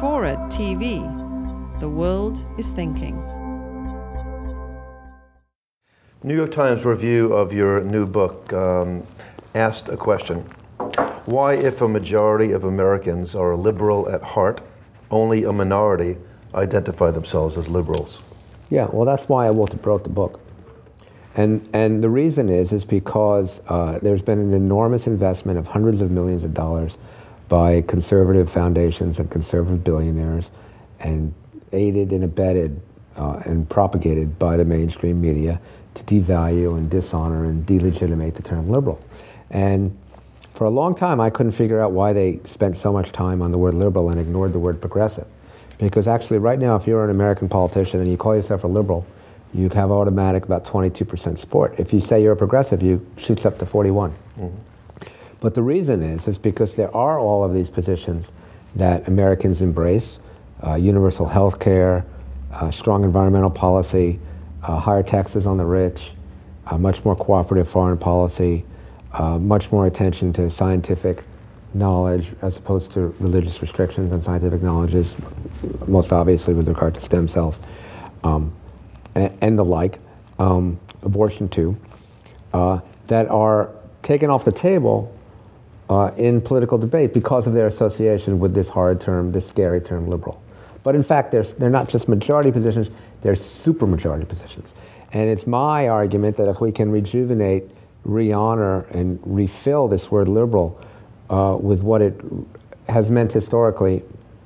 Forward TV. The world is thinking. New York Times review of your new book um, asked a question. Why, if a majority of Americans are liberal at heart, only a minority identify themselves as liberals? Yeah, well, that's why I wrote the, wrote the book. And, and the reason is, is because uh, there's been an enormous investment of hundreds of millions of dollars by conservative foundations and conservative billionaires and aided and abetted uh, and propagated by the mainstream media to devalue and dishonor and delegitimate the term liberal. And for a long time, I couldn't figure out why they spent so much time on the word liberal and ignored the word progressive. Because actually, right now, if you're an American politician and you call yourself a liberal, you have automatic about 22% support. If you say you're a progressive, you shoots up to 41. Mm-hmm. But the reason is, is because there are all of these positions that Americans embrace, uh, universal health care, uh, strong environmental policy, uh, higher taxes on the rich, uh, much more cooperative foreign policy, uh, much more attention to scientific knowledge as opposed to religious restrictions on scientific knowledges, most obviously with regard to stem cells. Um, and, the like, um, abortion too, uh, that are taken off the table uh, in political debate because of their association with this hard term, this scary term, liberal. But in fact, they're, they're not just majority positions, they're supermajority positions. And it's my argument that if we can rejuvenate, re-honor, and refill this word liberal uh, with what it has meant historically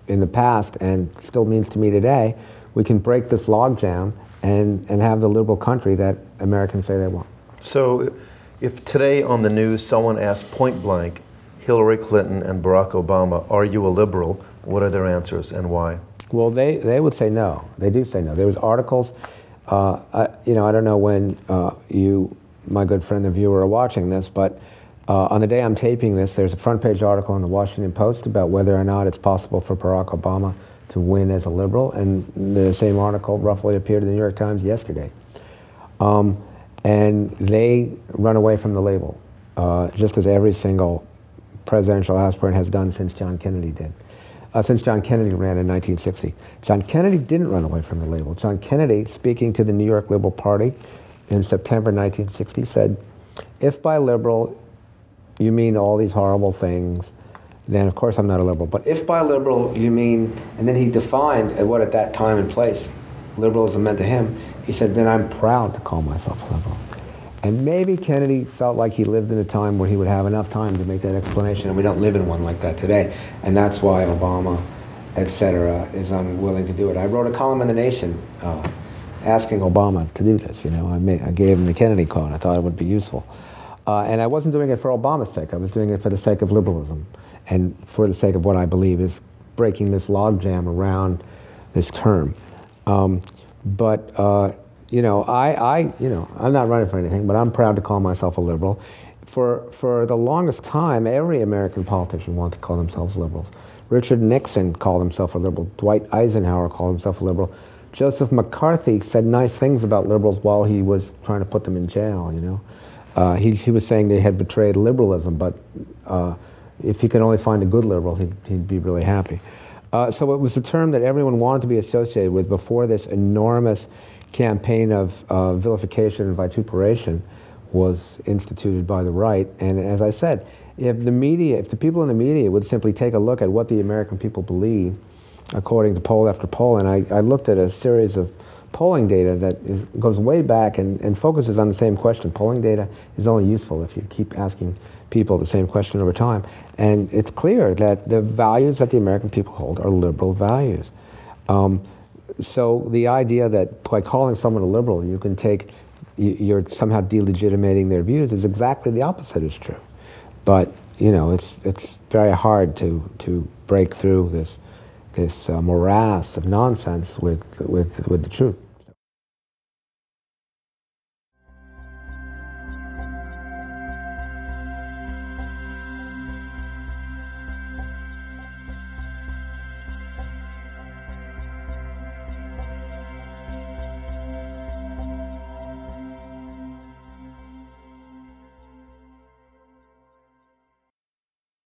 in the past and still means to me today, we can break this logjam and, and have the liberal country that Americans say they want. So, if today on the news someone asked point blank, Hillary Clinton and Barack Obama, are you a liberal? What are their answers and why? Well, they, they would say no. They do say no. There was articles, uh, I, you know, I don't know when uh, you, my good friend, the viewer, are watching this, but uh, on the day I'm taping this, there's a front page article in the Washington Post about whether or not it's possible for Barack Obama to win as a liberal, and the same article roughly appeared in the New York Times yesterday. Um, and they run away from the label, uh, just as every single presidential aspirant has done since John Kennedy did. Uh, since John Kennedy ran in 1960. John Kennedy didn't run away from the label. John Kennedy, speaking to the New York Liberal Party in September 1960, said, if by liberal you mean all these horrible things, then of course I'm not a liberal. But if by liberal you mean, and then he defined what at that time and place liberalism meant to him, he said, then I'm proud to call myself a liberal. And maybe Kennedy felt like he lived in a time where he would have enough time to make that explanation, and we don't live in one like that today. And that's why Obama, et cetera, is unwilling to do it. I wrote a column in The Nation uh, asking Obama to do this. You know, I, made, I gave him the Kennedy code. I thought it would be useful. Uh, and I wasn't doing it for Obama's sake. I was doing it for the sake of liberalism and for the sake of what I believe is breaking this logjam around this term. Um, but uh, you know, I, I, you know, I'm not running for anything, but I'm proud to call myself a liberal. For for the longest time, every American politician wanted to call themselves liberals. Richard Nixon called himself a liberal. Dwight Eisenhower called himself a liberal. Joseph McCarthy said nice things about liberals while he was trying to put them in jail. You know, uh, he he was saying they had betrayed liberalism, but uh, if he could only find a good liberal, he'd, he'd be really happy. Uh, so it was a term that everyone wanted to be associated with before this enormous campaign of uh, vilification and vituperation was instituted by the right. And as I said, if the media, if the people in the media would simply take a look at what the American people believe, according to poll after poll, and I, I looked at a series of polling data that is, goes way back and, and focuses on the same question. Polling data is only useful if you keep asking people the same question over time. And it's clear that the values that the American people hold are liberal values. Um, so the idea that by calling someone a liberal, you can take, you're somehow delegitimating their views is exactly the opposite is true. But, you know, it's, it's very hard to, to break through this, this uh, morass of nonsense with, with, with the truth.